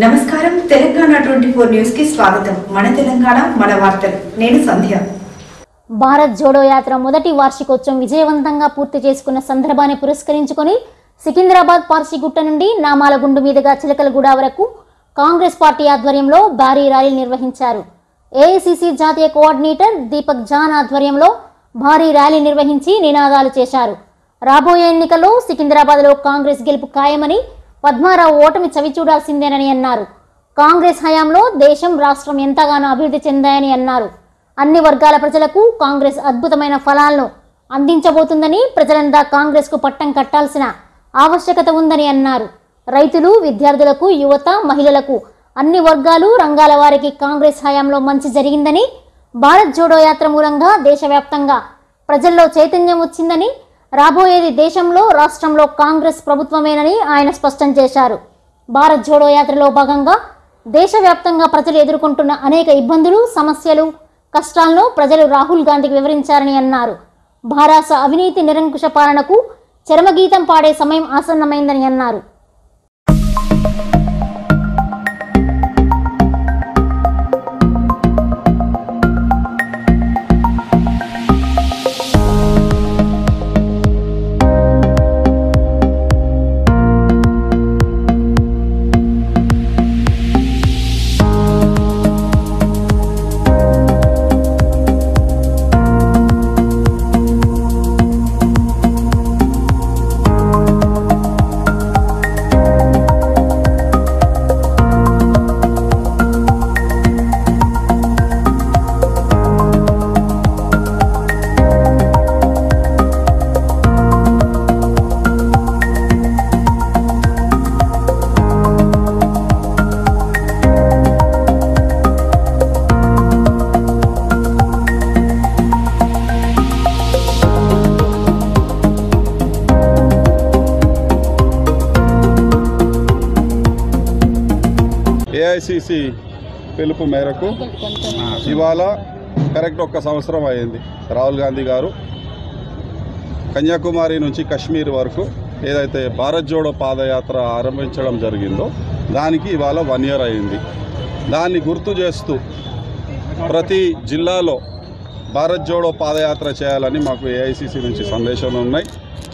నమస్కారం. Telangana twenty four న్యూస్కి స్వాగతం. మన తెలంగాణ మన వార్తలు. నేను సంధ్య. భారత్ జోడో యాత్ర మొదటి వార్షికోత్సవం విజయవంతంగా పూర్తి చేసుకున్న సందర్భాన్ని పురస్కరించుకొని సికింద్రాబాద్ పార్సిగుట్ట నుండి నామాలగుండు మీదుగా చిలకలగూడ వరకు కాంగ్రెస్ పార్టీ ఆధ్వర్యంలో భారీ ర్యాలీ నిర్వహించారు. ఏఐసిసి జాతీయ కోఆర్డినేటర్ దీపక్ జాన్ ఆధ్వర్యంలో భారీ ర్యాలీ నిర్వహించి నినాదాలు చేశారు. రాబోయే ఎన్నికల్లో సికింద్రాబాద్లో కాంగ్రెస్ గెలుపు ఖాయమని పద్మారావు ఓటమి చవి చూడాల్సిందేనని అన్నారు. కాంగ్రెస్ హయాంలో దేశం రాష్ట్రం ఎంతగానో అభివృద్ధి చెందాయని అన్నారు. అన్ని వర్గాల ప్రజలకు కాంగ్రెస్ అద్భుతమైన ఫలాలను అందించబోతుందని ప్రజలంతా కాంగ్రెస్కు పట్టం కట్టాల్సిన ఆవశ్యకత ఉందని అన్నారు. రైతులు విద్యార్థులకు యువత మహిళలకు అన్ని వర్గాలు రంగాల వారికి కాంగ్రెస్ హయాంలో మంచి జరిగిందని భారత్ జోడో యాత్ర మూలంగా దేశవ్యాప్తంగా ప్రజల్లో చైతన్యం వచ్చిందని రాబోయేది దేశంలో రాష్ట్రంలో కాంగ్రెస్ ప్రభుత్వమేనని ఆయన స్పష్టం చేశారు. భారత్ జోడో యాత్రలో భాగంగా దేశవ్యాప్తంగా ప్రజలు ఎదుర్కొంటున్న అనేక ఇబ్బందులు సమస్యలు కష్టాలను ప్రజలు రాహుల్ గాంధీకి వివరించారని అన్నారు. భారాస అవినీతి నిరంకుశ పాలనకు చరమగీతం పాడే సమయం ఆసన్నమైందని అన్నారు. ఏఐసిసి పిలుపు మేరకు ఇవాళ కరెక్ట్ ఒక్క సంవత్సరం అయింది రాహుల్ గాంధీ గారు కన్యాకుమారి నుంచి కశ్మీర్ వరకు ఏదైతే భారత్ జోడో పాదయాత్ర ఆరంభించడం జరిగిందో దానికి ఇవాళ వన్ ఇయర్ అయింది దాన్ని గుర్తు చేస్తూ ప్రతి జిల్లాలో భారత్ జోడో పాదయాత్ర చేయాలని మాకు ఏఐసిసి నుంచి సందేశాలు ఉన్నాయి.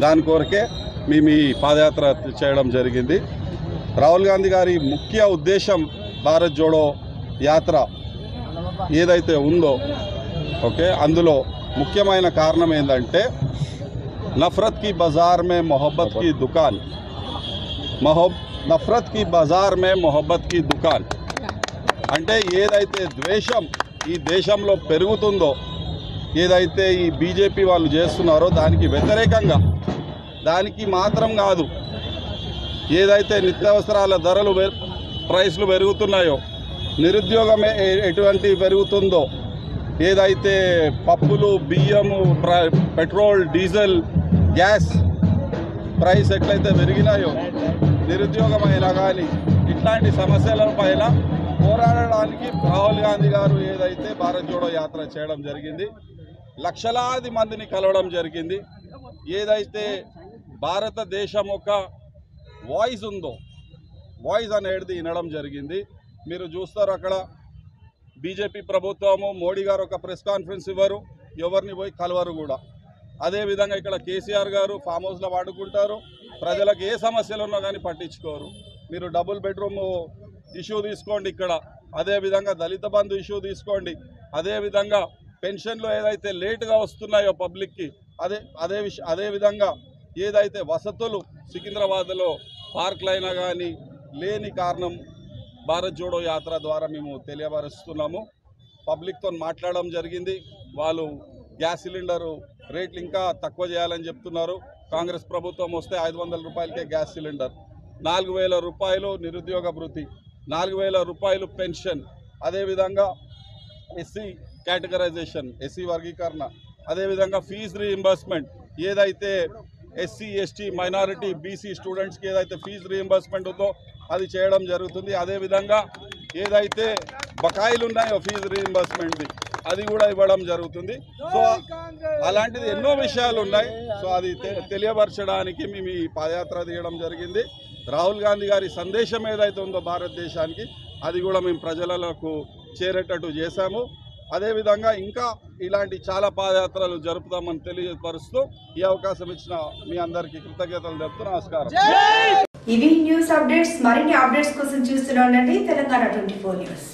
దాని కోరికే మేము ఈ పాదయాత్ర చేయడం జరిగింది. రాహుల్ గాంధీ గారి ముఖ్య ఉద్దేశం భారత్ జోడో యాత్ర ఏదైతే ఉందో ఓకే అందులో ముఖ్యమైన కారణం ఏంటంటే నఫరత్కి బజార్ మే మొహబ్బత్కి దుకాన్. మొహబ్ నఫరత్కి బజార్ మే మొహబ్బత్కి దుకాన్. అంటే ఏదైతే ద్వేషం ఈ దేశంలో పెరుగుతుందో ఏదైతే ఈ బీజేపీ వాళ్ళు చేస్తున్నారో దానికి వ్యతిరేకంగా దానికి మాత్రం కాదు. ఏదైతే నిత్యావసరాల ధరలు ప్రైస్లు పెరుగుతున్నాయో నిరుద్యోగం ఎటువంటి పెరుగుతుందో ఏదైతే పప్పులు బియ్యము ప్ర- పెట్రోల్ డీజిల్ గ్యాస్ ప్రైస్ ఎట్లయితే పెరిగినాయో నిరుద్యోగం అయినా కానీ ఇట్లాంటి సమస్యల పైన పోరాడడానికి రాహుల్ గాంధీ గారు ఏదైతే భారత్ జోడో యాత్ర చేయడం జరిగింది లక్షలాది మందిని కలవడం జరిగింది ఏదైతే భారతదేశం యొక్క వాయిస్ ఉందో వాయిస్ అనేది వినడం జరిగింది. మీరు చూస్తారు అక్కడ బీజేపీ ప్రభుత్వము మోడీ గారు ఒక ప్రెస్ కాన్ఫరెన్స్ ఇవ్వరు ఎవరిని పోయి కలవరు కూడా. అదేవిధంగా ఇక్కడ కేసీఆర్ గారు ఫామ్ హౌస్లో వాడుకుంటారు ప్రజలకు ఏ సమస్యలు ఉన్నా కానీ పట్టించుకోరు. మీరు డబుల్ బెడ్రూమ్ ఇష్యూ తీసుకోండి ఇక్కడ అదేవిధంగా దళిత బంధు ఇష్యూ తీసుకోండి అదేవిధంగా పెన్షన్లు ఏదైతే లేటుగా వస్తున్నాయో పబ్లిక్కి అదే అదే విష అదే విధంగా ఏదైతే వసతులు సికింద్రాబాద్లో పార్కులైనా కానీ లేని కారణం భారత్ జోడో యాత్ర ద్వారా మేము తెలియపరుస్తున్నాము. పబ్లిక్తో మాట్లాడడం జరిగింది. వాళ్ళు గ్యాస్ సిలిండరు రేట్లు ఇంకా తక్కువ చేయాలని చెప్తున్నారు. కాంగ్రెస్ ప్రభుత్వం వస్తే ఐదు వందల రూపాయలకే గ్యాస్ సిలిండర్ నాలుగు వేల రూపాయలు నిరుద్యోగ భృతి నాలుగు వేల రూపాయలు పెన్షన్ అదేవిధంగా ఎస్సీ కేటగరైజేషన్ ఎస్సీ వర్గీకరణ అదేవిధంగా ఫీజు రీఇంబర్స్మెంట్ ఏదైతే ఎస్సీ ఎస్టీ మైనారిటీ బీసీ స్టూడెంట్స్కి ఏదైతే ఫీజు రీఇంబర్స్మెంట్ ఉందో అది చేయడం జరుగుతుంది. అదేవిధంగా ఏదైతే బకాయిలు ఉన్నాయో ఫీజు రీఇంబర్స్మెంట్ది అది కూడా ఇవ్వడం జరుగుతుంది. సో అలాంటిది ఎన్నో విషయాలు ఉన్నాయి. సో అది తెలియపరచడానికి మేము ఈ పాదయాత్ర తీయడం జరిగింది. రాహుల్ గాంధీ గారి సందేశం ఏదైతే ఉందో భారతదేశానికి అది కూడా మేము ప్రజలకు చేరేటట్టు చేశాము. అదేవిధంగా ఇంకా ఇలాంటి చాలా పాదయాత్రలు జరుపుతామని తెలియపరుస్తూ ఈ అవకాశం ఇచ్చిన మీ అందరికీ కృతజ్ఞతలు చెప్తూ నమస్కారం. ఇవి న్యూస్ అప్డేట్స్ మరిన్ని అప్డేట్స్ కోసం చూస్తూనే ఉండండి. Telangana twenty four news.